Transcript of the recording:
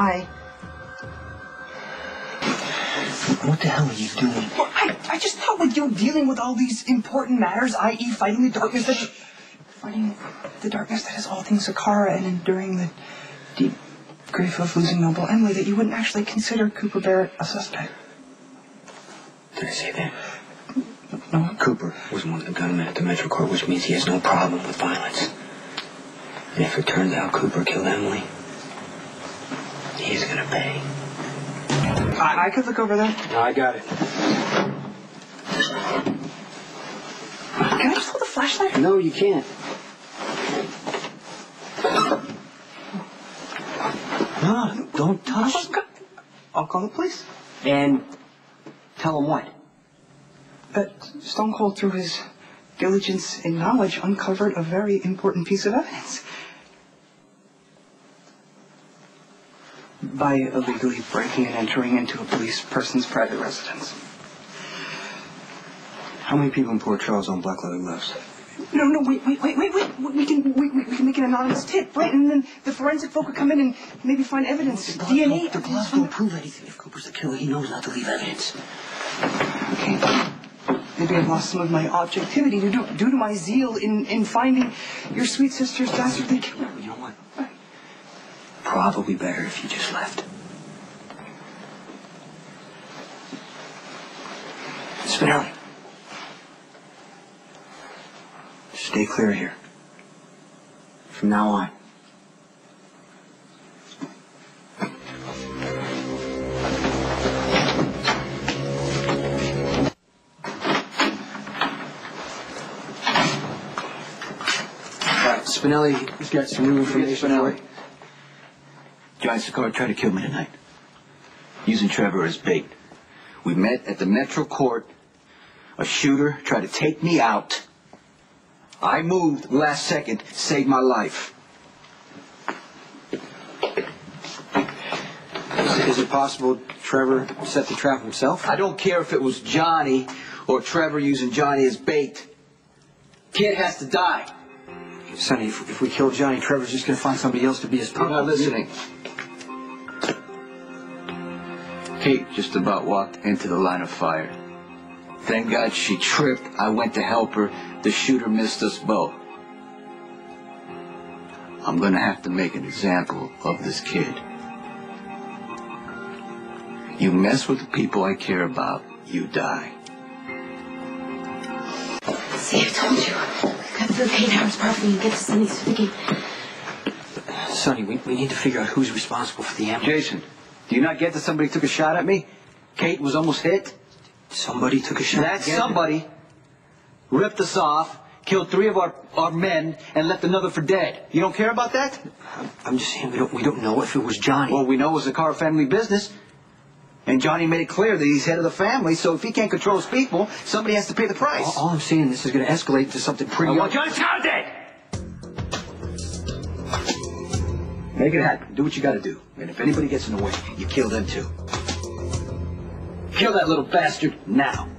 Hi. What the hell are you doing? Well, I, I just thought with you dealing with all these important matters, i.e., fighting the darkness that. Fighting the darkness that is all things Zacchara and enduring the deep grief of losing noble Emily, that you wouldn't actually consider Cooper Barrett a suspect. Did I say that? No. Cooper was one of the gunmen at the Metro Court, which means he has no problem with violence. And if it turns out Cooper killed Emily, pay. I, I could look over there. No, I got it. Can I just hold the flashlight? No, you can't. No, don't touch. I'll call the police. And tell them what? That Stone Cold, through his diligence and knowledge, uncovered a very important piece of evidence. By illegally breaking and entering into a police person's private residence. How many people in Port Charles own black leather gloves? No, no, wait, wait, wait, wait, wait. We can, we, we can make an anonymous tip, right? And then the forensic folk will come in and maybe find evidence, DNA. The gloves don't prove anything. If Cooper's the killer, he knows not to leave evidence. Okay. Maybe I've lost some of my objectivity due to, due to my zeal in, in finding your sweet sister's dastardly killer. Probably better if you just left. Spinelli. Stay clear here. From now on. Spinelli has got some new information for John Zacchara tried to kill me tonight, using Trevor as bait. We met at the Metro Court. A shooter tried to take me out. I moved last second, saved my life. Is it possible Trevor set the trap himself? I don't care if it was Johnny or Trevor using Johnny as bait. Kid has to die. Sonny, if, if we kill Johnny, Trevor's just going to find somebody else to be his You're puppet. not listening. Kate just about walked into the line of fire. Thank God she tripped. I went to help her. The shooter missed us both. I'm going to have to make an example of this kid. You mess with the people I care about, you die. See, I told you. Got through Kate Howard's property and get to Sunny's certificate. Sonny, we, we need to figure out who's responsible for the ambush. Jason, do you not get that somebody took a shot at me? Kate was almost hit. Somebody took a shot. That somebody ripped us off, killed three of our, our men, and left another for dead. You don't care about that? I'm just saying we don't we don't know if it was Johnny. Well, we know it was Zacchara family business. And Johnny made it clear that he's head of the family, so if he can't control his people, somebody has to pay the price. all, all I'm saying this is going to escalate to something pretty. I want Johnny Scott dead! Make it happen. Do what you gotta do. And if anybody gets in the way, you kill them too. Kill that little bastard now.